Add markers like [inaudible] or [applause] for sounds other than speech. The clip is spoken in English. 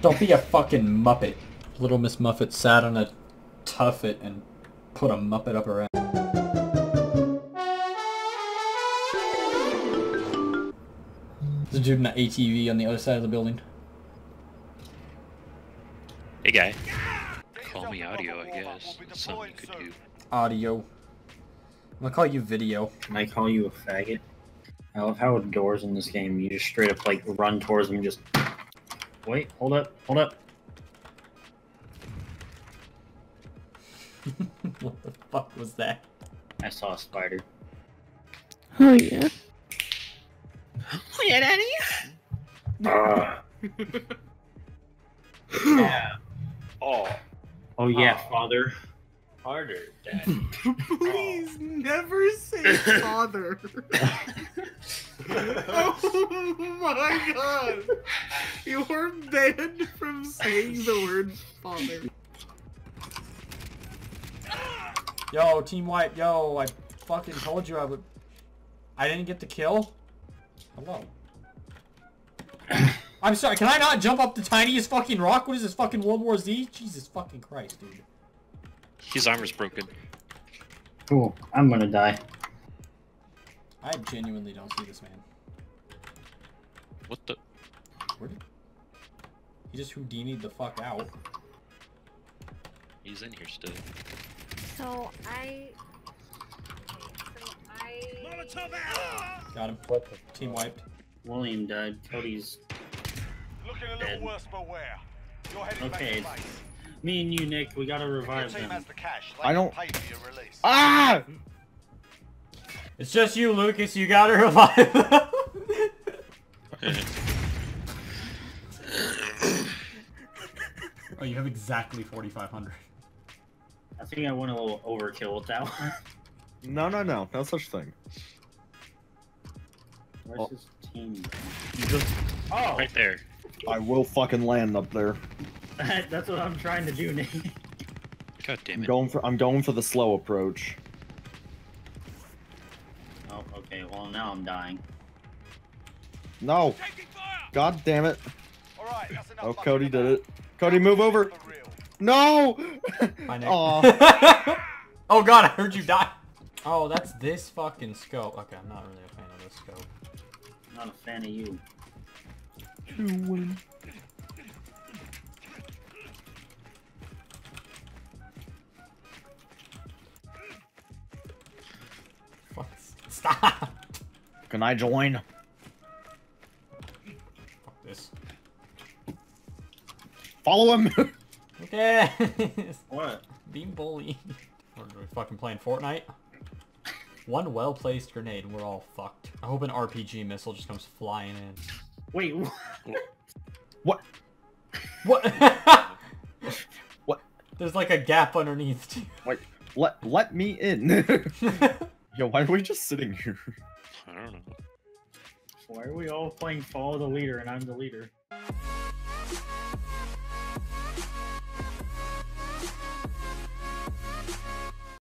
Don't be a fucking muppet. Little Miss Muffet sat on a tuffet and put a muppet up her ass. There's a dude in an ATV on the other side of the building. Hey guy. Call me audio, I guess. That's something you could do. Audio. I'm gonna call you video. Can I call you a faggot? I love how with doors in this game, you just straight up like run towards them and just. Wait, hold up, hold up. [laughs] what the fuck was that? I saw a spider. Oh yeah. Oh yeah, daddy. Ah. yeah. [laughs] [laughs] Oh. Oh yeah, Oh. father. Harder, daddy. Please never say father. [laughs] oh my god. You're banned from saying the word father. Yo, team White, Yo, I fucking told you I would. I didn't get the kill. Hello. [coughs] I'm sorry. Can I not jump up the tiniest fucking rock? What is this fucking World War Z? Jesus fucking Christ, dude. His armor's broken. Cool. I'm gonna die. I genuinely don't see this man. What the? Where did he just Houdini'd the fuck out? He's in here still. So I. Okay, so I. Got him. Team wiped. William died. Cody's. Looking a Dead. little worse for wear. You're heading Okay. back to base. Me and you, Nick, we gotta revive team them. the cash, they I don't- pay for your release. Ah! It's just you, Lucas. You gotta [laughs] revive them. oh, you have exactly 4,500. I think I went a little overkill with that one. No, no, no. No such thing. Where's Oh. his team? You just... Oh, Right there. I will fucking land up there. [laughs] that's what I'm trying to do, Nick. God damn I'm it. going for I'm going for the slow approach. Oh, okay. Well, now I'm dying. No! God damn it! All right, Oh, Cody did it. Cody, move over! No! Bye, Nick. [laughs] Oh god, I heard you die. Oh, that's this fucking scope. Okay, I'm not really a fan of this scope. I'm not a fan of you. Fuck. Stop. Can I join? Fuck this. Follow him! [laughs] Okay. What? Being bullied. What are we fucking playing Fortnite? One well-placed grenade and we're all fucked. I hope an RPG missile just comes flying in. Wait. wh- what? What? What? There's like a gap underneath. Wait, let let me in. [laughs] Yo, why are we just sitting here? I don't know. Why are we all playing follow the leader and I'm the leader?